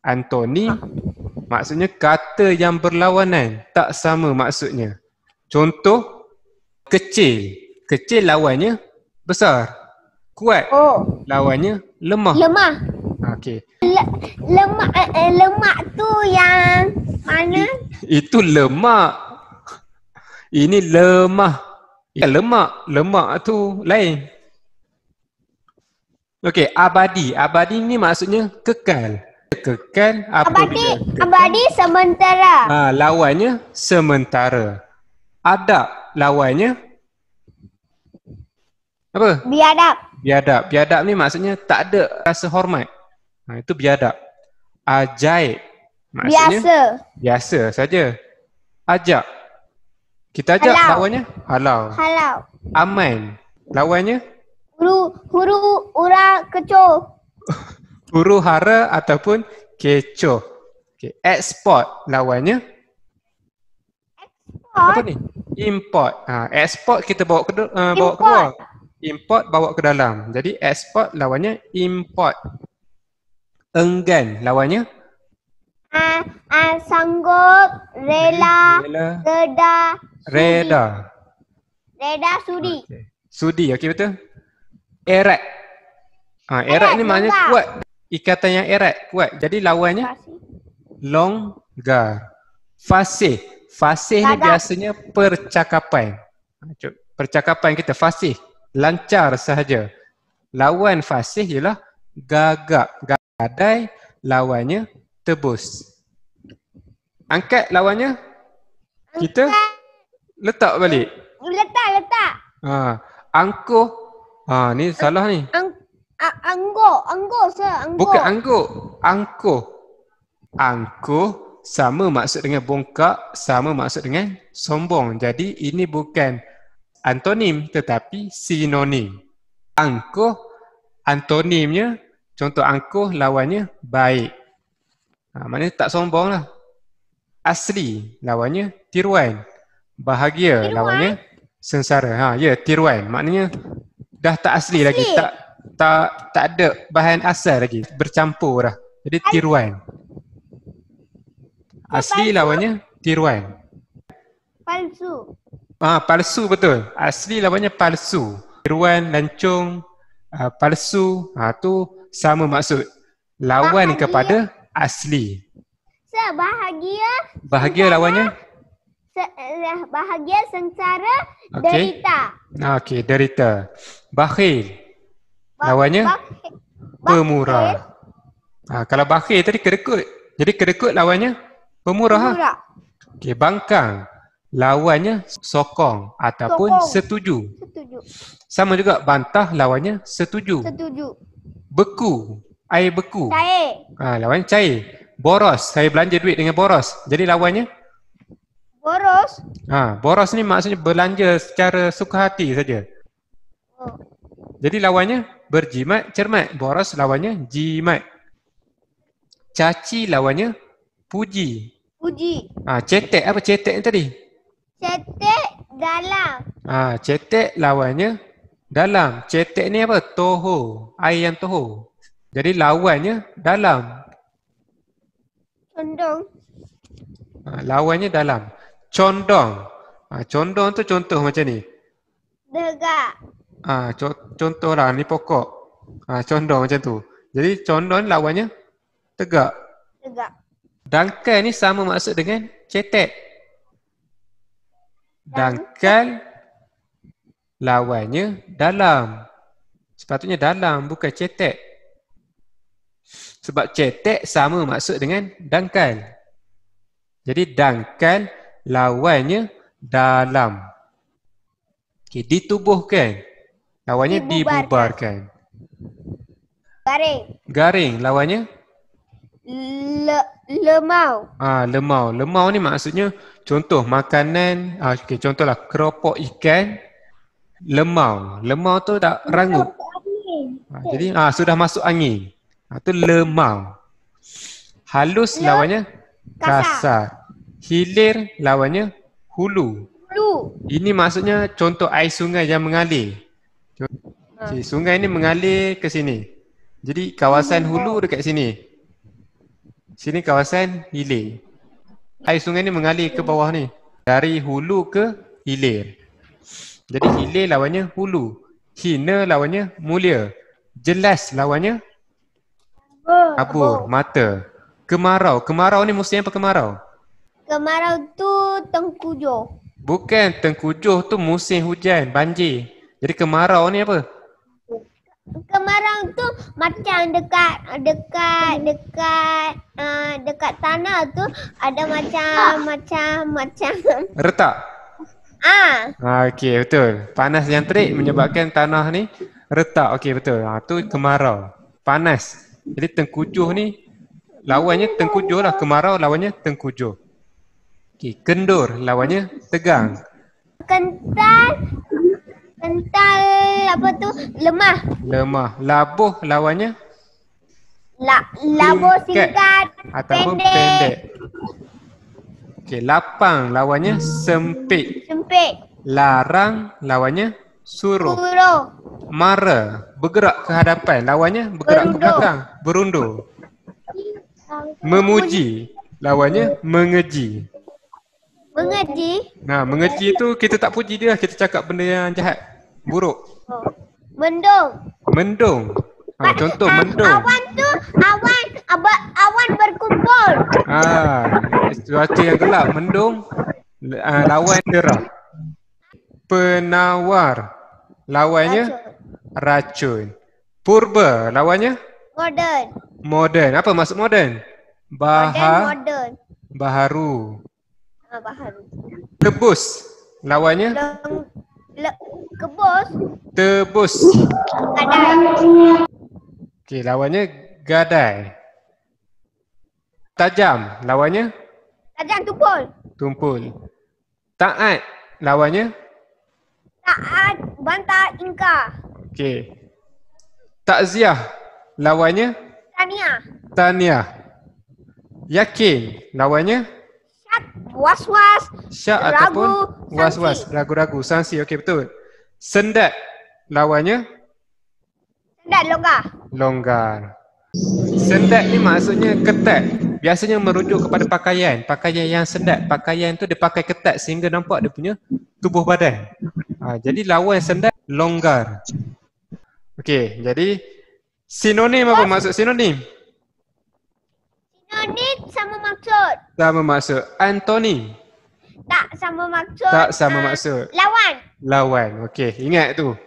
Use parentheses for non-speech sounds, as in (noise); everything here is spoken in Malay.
Antonim maksudnya kata yang berlawanan, tak sama maksudnya. Contoh kecil. Kecil lawannya besar. Kuat Oh, lawannya lemah. lemah. Okey. Le- lemak eh, eh, lemak tu yang mana? Itu lemak. Ini lemah. Ya, lemak. Lemak tu lain. Okey, abadi. Abadi ni maksudnya kekal. Kekal apabila abadi sementara. Ha, lawannya sementara. Adab lawannya apa? Biadab. Biadab. Biadab ni maksudnya tak ada rasa hormat. Ha, itu biadab. Ajaib. Maksudnya Biasa. biasa saja. Ajak. Kita ajak Halau. lawannya halau. Halau. Aman. Lawannya Huru, huru, ura, kecoh. Huru hara ataupun kecoh. Okay. Export lawannya apa ni? Import. Ha, export kita bawa ke uh, bawa keluar. Import bawa ke dalam. Jadi export lawannya import. Enggan lawannya Ah, ah, sanggup, rela, Rela. reda, Reda. reda sudi. Okay. Sudi, okey betul? Erat. Ha, erat Erat, ni maknanya kuat. Ikatan yang erat, kuat. Jadi lawannya longgar. Fasih. Fasih ni biasanya percakapan. Ha, Percakapan kita fasih. Lancar sahaja. Lawan fasih ialah gagap. Gadai lawannya tebus. Angkat lawannya kita letak balik. Letak, letak. Ha, angkuh. Ha, ni salah ni. Ang, a, anggo, anggo se, anggo. Bukan angkuh. Angkuh. Angkuh sama maksud dengan bongkak, sama maksud dengan sombong. Jadi ini bukan antonim tetapi sinonim. Angkuh antonimnya contoh angkuh lawannya baik. Ha, maknanya tak sombong lah. Asli lawannya tiruan. Bahagia Tiruan? lawannya sengsara. Ha, ya tiruan. Maknanya dah tak asli, lagi. Asli? Tak tak tak ada bahan asal lagi. Bercampur dah. Jadi tiruan. Asli lawannya tiruan. Palsu. Ah, palsu betul. Asli lawannya palsu. Tiruan, lancung, ah, palsu, ah tu sama maksud. Lawan Bahagia. kepada asli. Se, bahagia, Bahagia lawannya? se, eh, bahagia, sengsara, Okey. derita. Ah, Okey, derita. Bakhil, Ba- Lawannya? bakhil- pemurah. Ah, kalau bakhil tadi kedekut. Jadi kedekut lawannya pemurah. ha? Pemurah. Okey, bangkang. Lawannya sokong ataupun Sokong. setuju. Setuju. Sama juga bantah lawannya setuju. Setuju. Beku, air beku. Cair. Ha, lawannya cair. Boros, saya belanja duit dengan boros. Jadi lawannya? Boros. Ha, boros ni maksudnya belanja secara suka hati saja. Oh. Jadi lawannya berjimat, cermat. Boros lawannya jimat. Caci lawannya puji. Uji. Ha, cetek apa cetek ni tadi? Cetek dalam. Ha, cetek lawannya dalam. Cetek ni apa? Toho. Air yang toho. Jadi lawannya dalam. Condong. Ha, lawannya dalam. Condong. Ha, condong tu contoh macam ni. Degak. Ah, co- contoh lah ni pokok. Ah, condong macam tu. Jadi condong lawannya tegak. Degak. Dangkal ni sama maksud dengan cetek. Dangkal lawannya dalam. Sepatutnya dalam bukan cetek. Sebab cetek sama maksud dengan dangkal. Jadi dangkal lawannya dalam. Okey, ditubuhkan. Lawannya Dibubarkan. dibubarkan. Garing. Garing lawannya Le, lemau. ah lemau. Lemau ni maksudnya contoh makanan ah okey contohlah keropok ikan lemau. Lemau tu dah rangup. Ah, jadi ah sudah masuk angin. Ah tu lemau. Halus Le- lawannya kasar. kasar. Hilir lawannya hulu. Lu. Ini maksudnya contoh air sungai yang mengalir. Okay, sungai ni mengalir ke sini. Jadi kawasan Hmm. hulu dekat sini. Sini kawasan hilir. Air sungai ni mengalir ke bawah ni. Dari hulu ke hilir. Jadi hilir lawannya hulu. Hina lawannya mulia. Jelas lawannya kabur, mata. Kemarau. Kemarau ni musim apa kemarau? Kemarau tu tengkujuh. Bukan tengkujuh tu musim hujan, banjir. Jadi kemarau ni apa? Kemarau tu macam dekat dekat dekat uh, dekat tanah tu ada macam macam macam (laughs) Retak. ah Ha, okey betul. Panas yang terik menyebabkan tanah ni retak. Okey betul. Ha, tu kemarau. Panas. Jadi tengkujuh ni lawannya tengkujuh lah. Kemarau lawannya tengkujuh. Okey, kendur lawannya tegang. kental kental apa tu lemah Lemah. Labuh lawannya La, labo Singkat. ataupun pendek, pendek. Okey, lapang lawannya sempit. sempit Larang lawannya suruh. suruh Mara, bergerak ke hadapan. Lawannya bergerak ke Berundur. belakang. Berundur. Memuji, lawannya mengeji. Mengeji Nah, mengeji tu kita tak puji dia, kita cakap benda yang jahat, buruk. oh. mendung Mendung. Ha, contoh Ah, mendung. awan tu awan aba, awan berkumpul Ha, cuaca yang gelap, mendung. Uh, lawan derah. Penawar, lawannya racun. Purba, lawannya modern moden. Apa maksud modern Bahar, modern baharu. Ah, baharu Tebus, lawannya? Leng, le, kebos. Tebus. kadai Okey, lawannya gadai. Tajam, lawannya? Tajam tumpul. Tumpul. Taat, lawannya? Taat bantah ingka okey. Takziah, lawannya? Tania taniah. Yakin, lawannya? syak was-was syak Ragu, ataupun was-was, ragu-ragu, sangsi. Okey, betul. Sendat, lawannya sedap logah longgar. Sendat ni maksudnya ketat. Biasanya merujuk kepada pakaian. Pakaian yang sendat. Pakaian tu dia pakai ketat sehingga nampak dia punya tubuh badan. Ha, jadi lawan sendat longgar. Okey, jadi sinonim apa maksud sinonim? sinonim maksud Sama maksud antonim. tak sama maksud Tak sama ah, maksud lawan lawan. Okey, ingat tu.